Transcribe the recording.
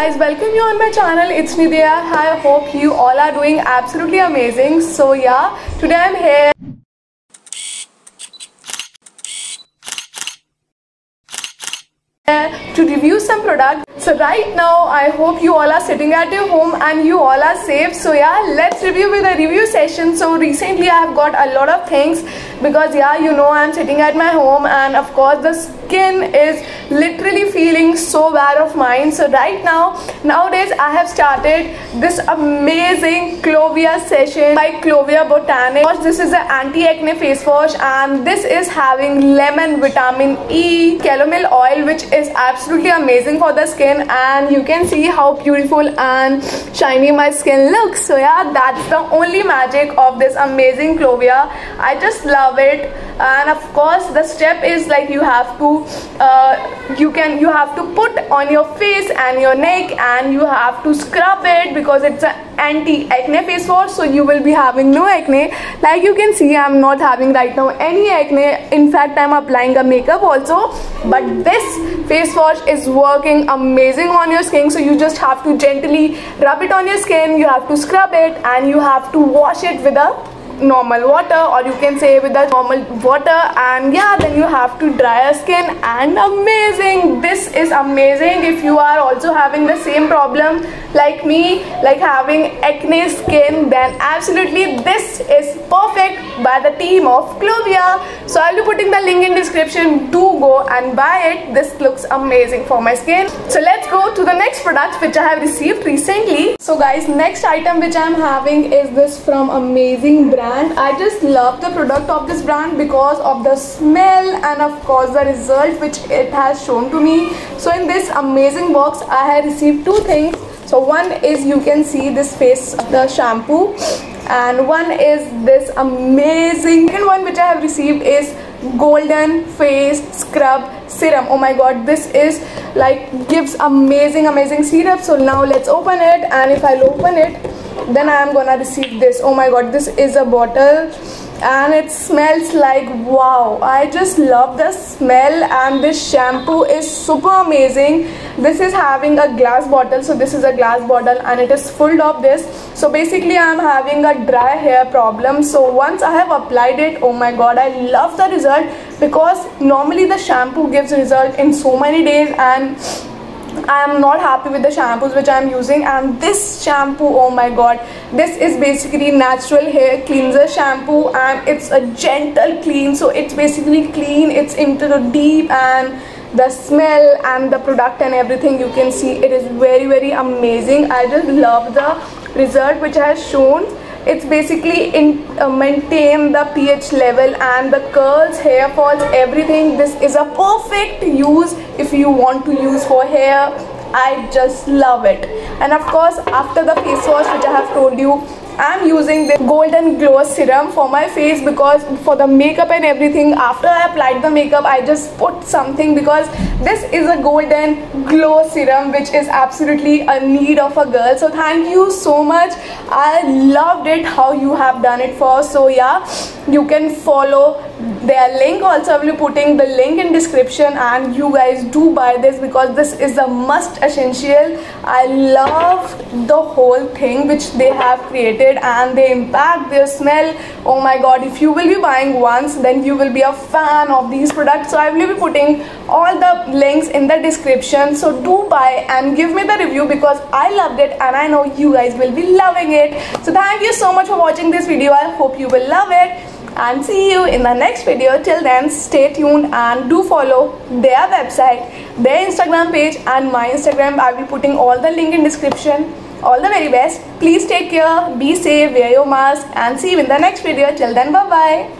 guys, welcome you on my channel. It's Nidhi. I hope you all are doing absolutely amazing. So yeah, today I'm here. to review some product so right now i hope you all are sitting at your home and you all are safe. So yeah let's review with a review session. So recently i have got a lot of things because yeah you know i'm sitting at my home and of course the skin is literally feeling so bad of mine. So right now nowadays i have started this amazing clovia session by clovia Botaniqa. This is an anti-acne face wash and this is having lemon vitamin e chamomile oil which is absolutely amazing for the skin and you can see how beautiful and shiny my skin looks. So yeah that's the only magic of this amazing clovia. I just love love it and of course the step is like you have to uh, you can you have to put on your face and your neck and you have to scrub it because it's an anti-acne face wash so you will be having no acne. Like you can see i'm not having right now any acne. In fact i'm applying a makeup also. But this face wash is working amazing on your skin so you just have to gently rub it on your skin. You have to scrub it and you have to wash it with a normal water or you can say with the normal water and yeah then you have to dry your skin and amazing. This is amazing. If you are also having the same problem like me like having acne skin then absolutely this is perfect by the team of Clovia. So I'll be putting the link in description. Do go and buy it. This looks amazing for my skin. So let's go to the next product which I have received recently. So guys next item which I'm having is this from amazing brand brand. I just love the product of this brand because of the smell and of course the result which it has shown to me. So in this amazing box i have received two things. So one is you can see this face the shampoo and one is this amazing second one which i have received is golden face scrub serum. Oh my god this is like gives amazing amazing syrup so now let's open it and if i'll open it then I am gonna receive this. Oh my god this is a bottle and it smells like wow. I just love the smell and this shampoo is super amazing. This is having a glass bottle so this is a glass bottle and it is full of this. So basically I'm having a dry hair problem. So once I have applied it oh my god I love the result because normally the shampoo gives result in so many days and I am not happy with the shampoos which I am using and this shampoo oh my god this is basically natural hair cleanser shampoo and it's a gentle clean. So it's basically clean it's into the deep and the smell and the product and everything you can see. It is very very amazing. I just love the result which I have shown it's basically in uh, maintain the pH level and the curls hair falls everything. This is a perfect use if you want to use for hair. I just love it. And of course after the face wash which I have told you I'm using the golden glow serum for my face because for the makeup and everything after I applied the makeup I just put something because this is a golden glow serum which is absolutely a need of a girl. So thank you so much. I loved it how you have done it for. So yeah you can follow their link also I will be putting the link in description and you guys do buy this because this is a must essential. I love the whole thing which they have created and they impact their smell. Oh my god if you will be buying once then you will be a fan of these products. So I will be putting all the links in the description. So do buy and give me the review because I loved it and I know you guys will be loving it. So thank you so much for watching this video. I hope you will love it and see you in the next video. Till then stay tuned and do follow their website their instagram page and my instagram. I will be putting all the link in description. All the very best. Please take care. Be safe. Wear your mask and see you in the next video. Till then bye bye